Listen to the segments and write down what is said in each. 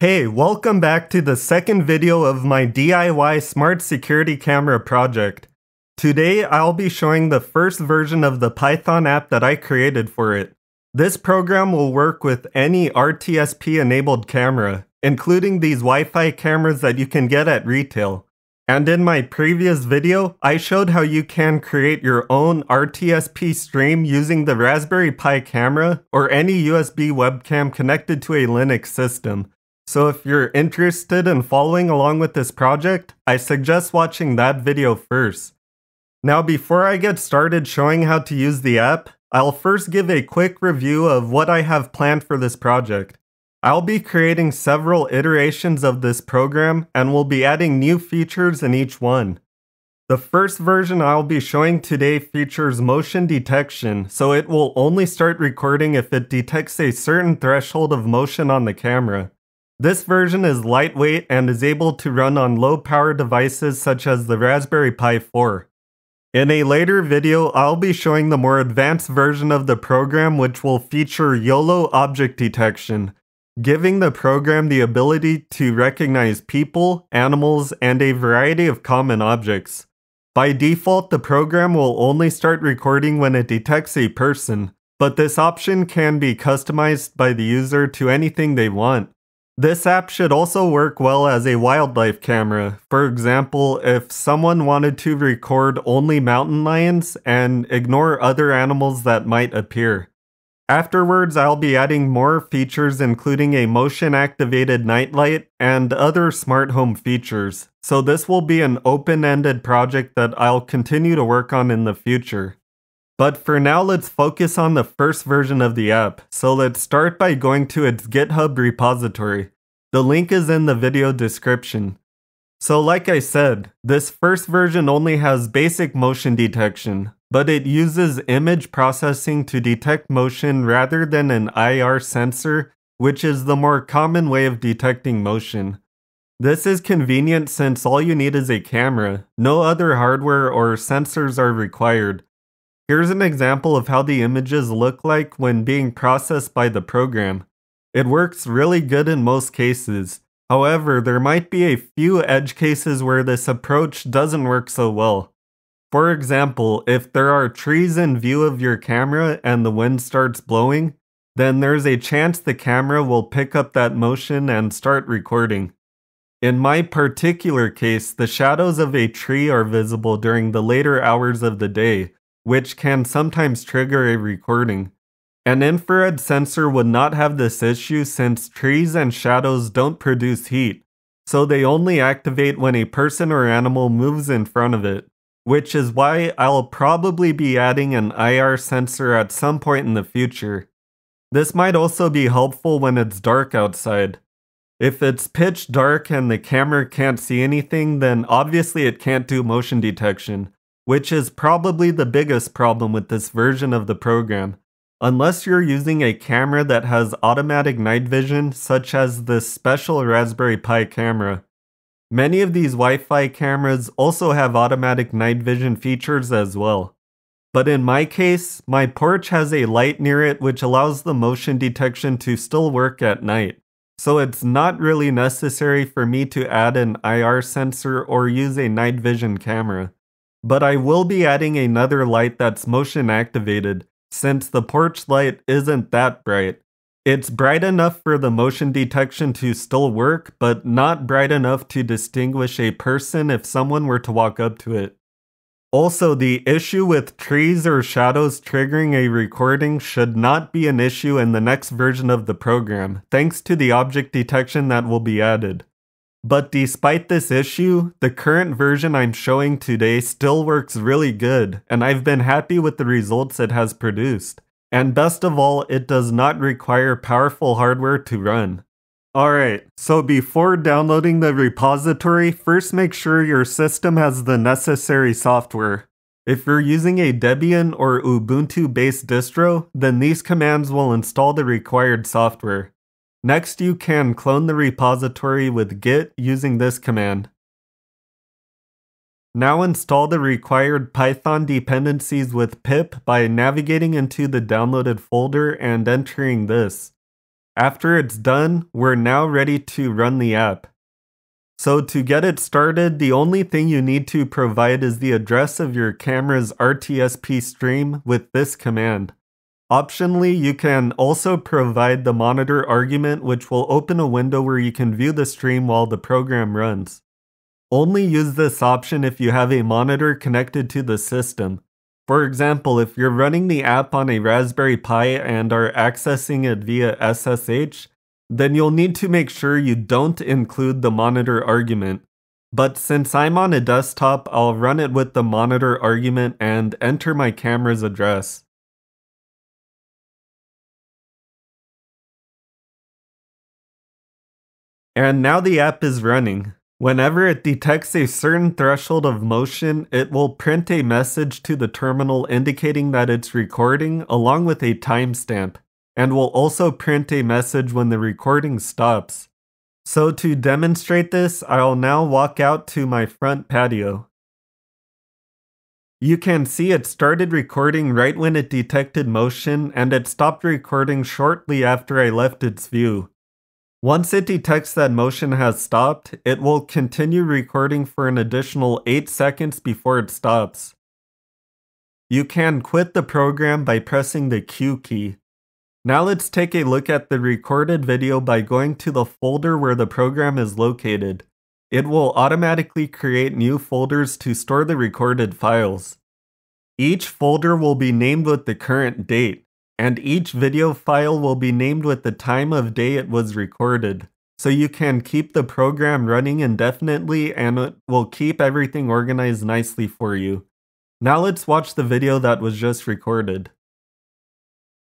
Hey, welcome back to the second video of my DIY smart security camera project. Today I'll be showing the first version of the Python app that I created for it. This program will work with any RTSP enabled camera, including these Wi-Fi cameras that you can get at retail. And in my previous video, I showed how you can create your own RTSP stream using the Raspberry Pi camera or any USB webcam connected to a Linux system. So if you're interested in following along with this project, I suggest watching that video first. Now before I get started showing how to use the app, I'll first give a quick review of what I have planned for this project. I'll be creating several iterations of this program and will be adding new features in each one. The first version I'll be showing today features motion detection, so it will only start recording if it detects a certain threshold of motion on the camera. This version is lightweight and is able to run on low power devices such as the Raspberry Pi 4. In a later video, I'll be showing the more advanced version of the program which will feature YOLO object detection, giving the program the ability to recognize people, animals, and a variety of common objects. By default, the program will only start recording when it detects a person, but this option can be customized by the user to anything they want. This app should also work well as a wildlife camera. For example, if someone wanted to record only mountain lions and ignore other animals that might appear. Afterwards, I'll be adding more features including a motion activated nightlight and other smart home features. So this will be an open-ended project that I'll continue to work on in the future. But for now, let's focus on the first version of the app. So let's start by going to its GitHub repository. The link is in the video description. So like I said, this first version only has basic motion detection, but it uses image processing to detect motion rather than an IR sensor, which is the more common way of detecting motion. This is convenient since all you need is a camera, no other hardware or sensors are required, Here's an example of how the images look like when being processed by the program. It works really good in most cases. However, there might be a few edge cases where this approach doesn't work so well. For example, if there are trees in view of your camera and the wind starts blowing, then there's a chance the camera will pick up that motion and start recording. In my particular case, the shadows of a tree are visible during the later hours of the day, which can sometimes trigger a recording. An infrared sensor would not have this issue since trees and shadows don't produce heat, so they only activate when a person or animal moves in front of it, which is why I'll probably be adding an IR sensor at some point in the future. This might also be helpful when it's dark outside. If it's pitch dark and the camera can't see anything, then obviously it can't do motion detection, which is probably the biggest problem with this version of the program. Unless you're using a camera that has automatic night vision, such as this special Raspberry Pi camera. Many of these Wi-Fi cameras also have automatic night vision features as well. But in my case, my porch has a light near it which allows the motion detection to still work at night. So it's not really necessary for me to add an IR sensor or use a night vision camera. But I will be adding another light that's motion activated, since the porch light isn't that bright. It's bright enough for the motion detection to still work, but not bright enough to distinguish a person if someone were to walk up to it. Also, the issue with trees or shadows triggering a recording should not be an issue in the next version of the program, thanks to the object detection that will be added. But despite this issue, the current version I'm showing today still works really good, and I've been happy with the results it has produced. And best of all, it does not require powerful hardware to run. Alright, so before downloading the repository, first make sure your system has the necessary software. If you're using a Debian or Ubuntu based distro, then these commands will install the required software. Next, you can clone the repository with git using this command. Now install the required Python dependencies with pip by navigating into the downloaded folder and entering this. After it's done, we're now ready to run the app. So to get it started, the only thing you need to provide is the address of your camera's RTSP stream with this command. Optionally, you can also provide the monitor argument which will open a window where you can view the stream while the program runs. Only use this option if you have a monitor connected to the system. For example, if you're running the app on a Raspberry Pi and are accessing it via SSH, then you'll need to make sure you don't include the monitor argument. But since I'm on a desktop, I'll run it with the monitor argument and enter my camera's address. And now the app is running. Whenever it detects a certain threshold of motion, it will print a message to the terminal indicating that it's recording along with a timestamp, and will also print a message when the recording stops. So to demonstrate this, I'll now walk out to my front patio. You can see it started recording right when it detected motion, and it stopped recording shortly after I left its view. Once it detects that motion has stopped, it will continue recording for an additional 8 seconds before it stops. You can quit the program by pressing the Q key. Now let's take a look at the recorded video by going to the folder where the program is located. It will automatically create new folders to store the recorded files. Each folder will be named with the current date and each video file will be named with the time of day it was recorded. So you can keep the program running indefinitely and it will keep everything organized nicely for you. Now let's watch the video that was just recorded.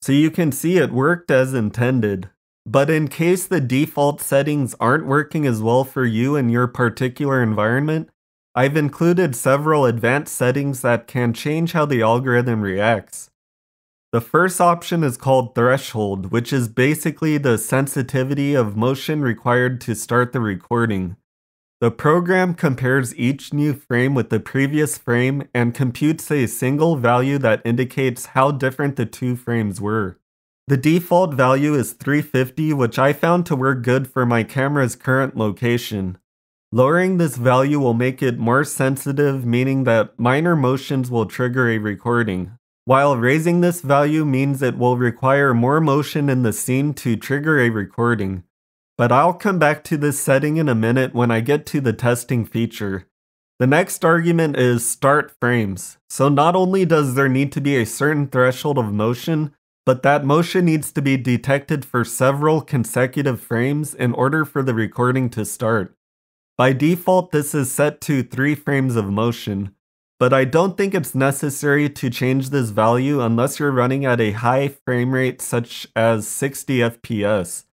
So you can see it worked as intended. But in case the default settings aren't working as well for you in your particular environment, I've included several advanced settings that can change how the algorithm reacts. The first option is called threshold, which is basically the sensitivity of motion required to start the recording. The program compares each new frame with the previous frame and computes a single value that indicates how different the two frames were. The default value is 350, which I found to work good for my camera's current location. Lowering this value will make it more sensitive, meaning that minor motions will trigger a recording. While raising this value means it will require more motion in the scene to trigger a recording. But I'll come back to this setting in a minute when I get to the testing feature. The next argument is start frames. So not only does there need to be a certain threshold of motion, but that motion needs to be detected for several consecutive frames in order for the recording to start. By default, this is set to 3 frames of motion, but I don't think it's necessary to change this value unless you're running at a high frame rate such as 60 FPS.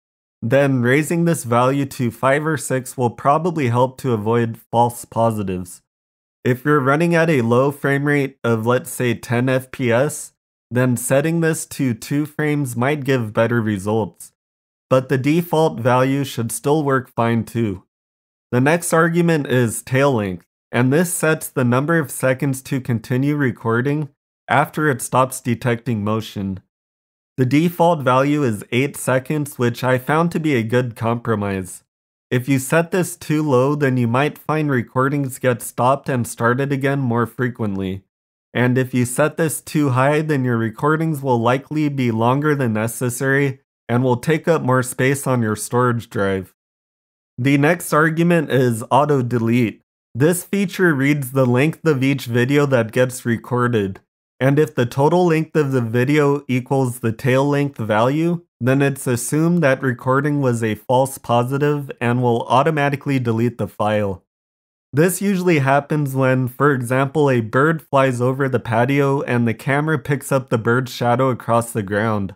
Then raising this value to 5 or 6 will probably help to avoid false positives. If you're running at a low frame rate of let's say 10 FPS, then setting this to 2 frames might give better results. But the default value should still work fine too. The next argument is tail length and this sets the number of seconds to continue recording after it stops detecting motion. The default value is 8 seconds, which I found to be a good compromise. If you set this too low, then you might find recordings get stopped and started again more frequently. And if you set this too high, then your recordings will likely be longer than necessary and will take up more space on your storage drive. The next argument is auto delete. This feature reads the length of each video that gets recorded, and if the total length of the video equals the tail length value, then it's assumed that recording was a false positive and will automatically delete the file. This usually happens when, for example, a bird flies over the patio and the camera picks up the bird's shadow across the ground.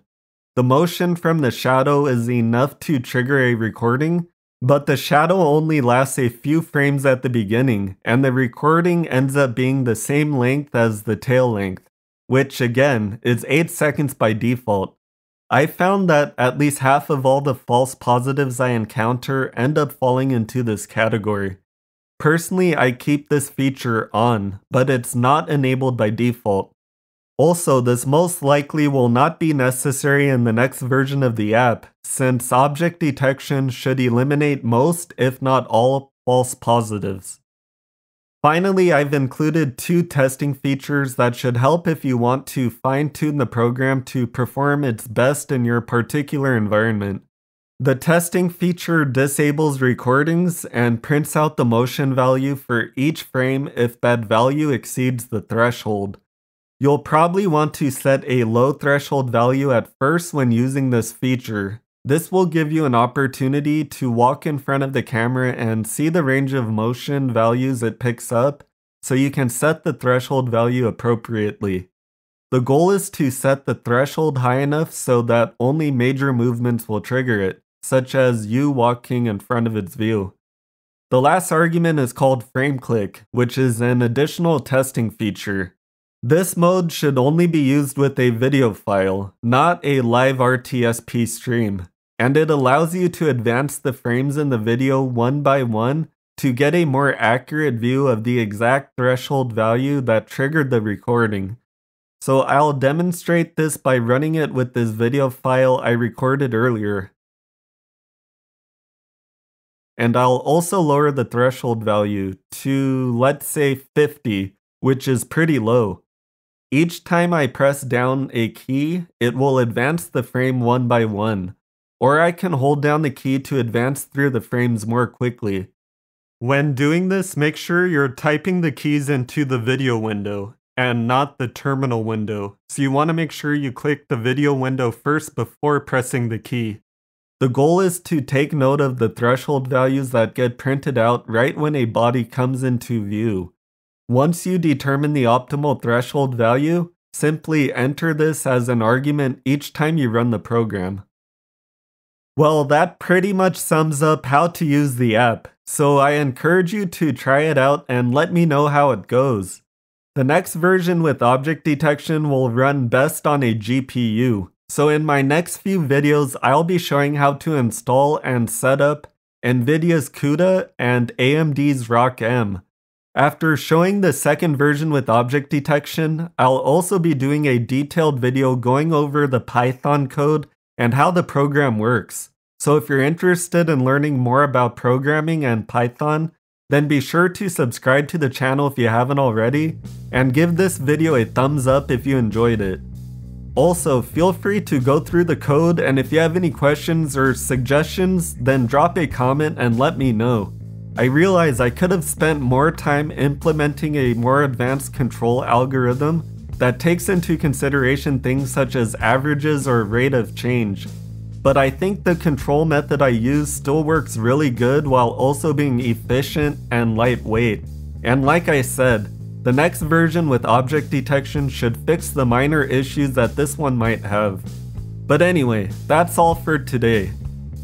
The motion from the shadow is enough to trigger a recording, but the shadow only lasts a few frames at the beginning, and the recording ends up being the same length as the tail length, which again is 8 seconds by default. I found that at least half of all the false positives I encounter end up falling into this category. Personally, I keep this feature on, but it's not enabled by default. Also, this most likely will not be necessary in the next version of the app, since object detection should eliminate most, if not all, false positives. Finally, I've included two testing features that should help if you want to fine tune the program to perform its best in your particular environment. The testing feature disables recordings and prints out the motion value for each frame if that value exceeds the threshold. You'll probably want to set a low threshold value at first when using this feature. This will give you an opportunity to walk in front of the camera and see the range of motion values it picks up, so you can set the threshold value appropriately. The goal is to set the threshold high enough so that only major movements will trigger it, such as you walking in front of its view. The last argument is called frame click, which is an additional testing feature. This mode should only be used with a video file, not a live RTSP stream, and it allows you to advance the frames in the video one by one to get a more accurate view of the exact threshold value that triggered the recording. So I'll demonstrate this by running it with this video file I recorded earlier. And I'll also lower the threshold value to, let's say, 50, which is pretty low. Each time I press down a key, it will advance the frame one by one, or I can hold down the key to advance through the frames more quickly. When doing this, make sure you're typing the keys into the video window and not the terminal window, so you want to make sure you click the video window first before pressing the key. The goal is to take note of the threshold values that get printed out right when a body comes into view. Once you determine the optimal threshold value, simply enter this as an argument each time you run the program. Well, that pretty much sums up how to use the app, so I encourage you to try it out and let me know how it goes. The next version with object detection will run best on a GPU, so in my next few videos I'll be showing how to install and set up NVIDIA's CUDA and AMD's ROCm. After showing the second version with object detection, I'll also be doing a detailed video going over the Python code and how the program works. So if you're interested in learning more about programming and Python, then be sure to subscribe to the channel if you haven't already, and give this video a thumbs up if you enjoyed it. Also, feel free to go through the code and if you have any questions or suggestions, then drop a comment and let me know. I realize I could have spent more time implementing a more advanced control algorithm that takes into consideration things such as averages or rate of change. But I think the control method I use still works really good while also being efficient and lightweight. And like I said, the next version with object detection should fix the minor issues that this one might have. But anyway, that's all for today.